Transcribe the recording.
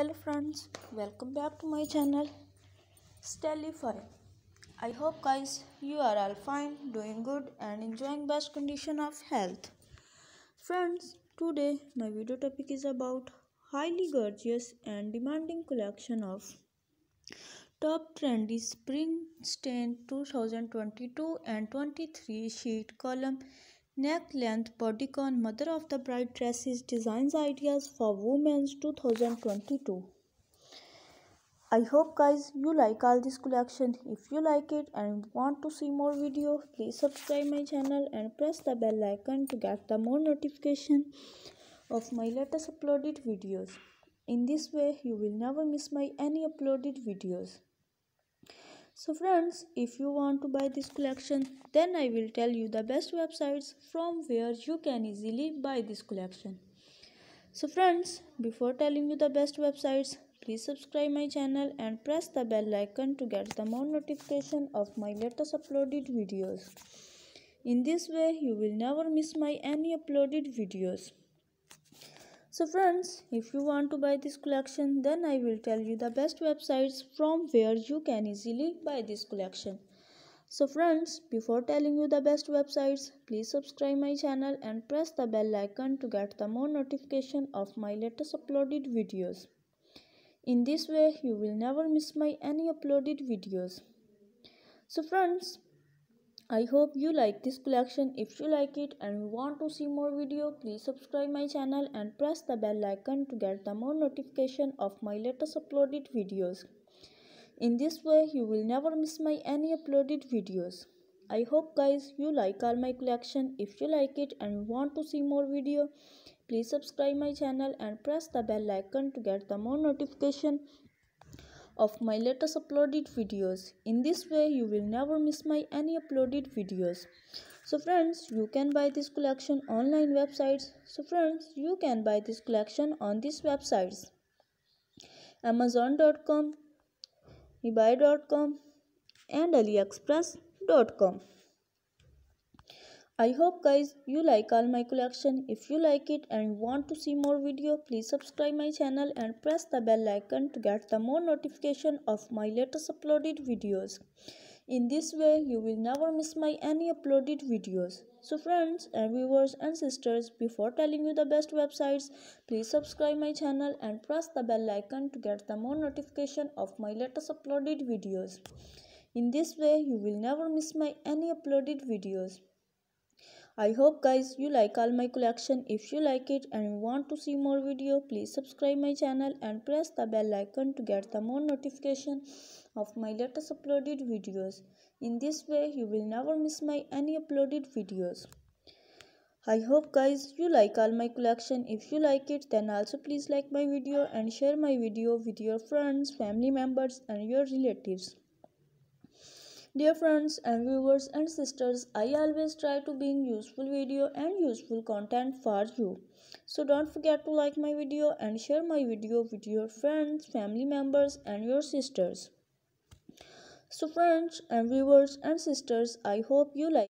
hello friends welcome back to my channel Styleify I hope guys you are all fine doing good and enjoying best condition of health. Friends today my video topic is about highly gorgeous and demanding collection of top trendy spring stain 2022 and 23 sheath column neck length bodycon mother of the bride dresses designs ideas for women's 2022 i hope guys you like all this collection. If you like it and want to see more video please subscribe my channel and press the bell icon to get the more notification of my latest uploaded videos. In this way you will never miss my any uploaded videos so friends, if you want to buy this collection, then I will tell you the best websites from where you can easily buy this collection. So friends, before telling you the best websites, please subscribe my channel and press the bell icon to get the more notification of my latest uploaded videos. In this way, you will never miss my any uploaded videos. So friends, if you want to buy this collection, then I will tell you the best websites from where you can easily buy this collection. So friends, before telling you the best websites, please subscribe my channel and press the bell icon to get the more notification of my latest uploaded videos. In this way, you will never miss my any uploaded videos. So friends, I hope you like this collection. If you like it and want to see more video, please subscribe my channel and press the bell icon to get the more notification of my latest uploaded videos. In this way, you will never miss my any uploaded videos. I hope guys you like all my collection. If you like it and want to see more video, please subscribe my channel and press the bell icon to get the more notification of my latest uploaded videos. In this way, you will never miss my any uploaded videos. So friends, you can buy this collection online websites. So friends, you can buy this collection on these websites. Amazon.com, eBay.com and AliExpress.com. I hope guys you like all my collection. If you like it and want to see more video, please subscribe my channel and press the bell icon to get the more notification of my latest uploaded videos. In this way, you will never miss my any uploaded videos. So friends and viewers and sisters, before telling you the best websites, please subscribe my channel and press the bell icon to get the more notification of my latest uploaded videos. In this way, you will never miss my any uploaded videos. I hope guys you like all my collection. If you like it and want to see more video, please subscribe my channel and press the bell icon to get the more notification of my latest uploaded videos. In this way, you will never miss my any uploaded videos. I hope guys you like all my collection. If you like it, then also please like my video and share my video with your friends, family members and your relatives. Dear friends and viewers and sisters, I always try to bring useful video and useful content for you. So don't forget to like my video and share my video with your friends, family members and your sisters. So friends and viewers and sisters, I hope you like